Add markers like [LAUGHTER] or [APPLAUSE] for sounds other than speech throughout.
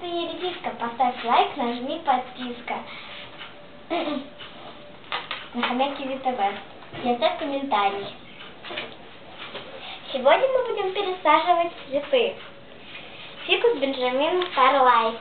Ты не редиска, поставь лайк, нажми подписка. [CLEARS THROAT] На Хомяки ВТВ. И оставь комментарий. Сегодня мы будем пересаживать цветы. Фикус Бенджамин Старлайт.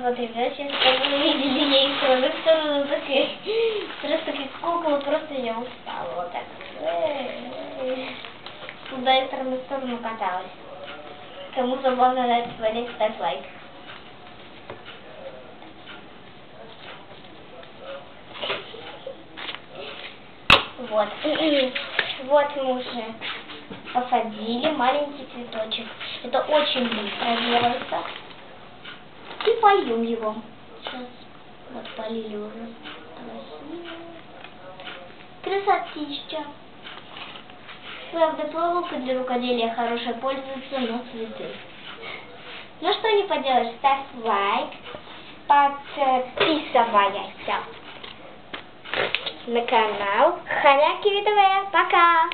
Вот, ребят, сейчас как вы видели, я их стороны в сторону такие. Просто как кукла, просто я устала. Вот так. Туда и сторону в сторону каталась. Кому забавно это смотреть, ставь лайк. Вот. [CLEARS THROAT] Вот мы уже посадили маленький цветочек. Это очень быстро делается. И польем его. Сейчас. Вот полили уже. Красотища. Правда, проволока для рукоделия хорошая пользуется, но цветы. Ну что не поделаешь, ставь лайк, подписывайся на канал Хомяки ВТВ. Пока!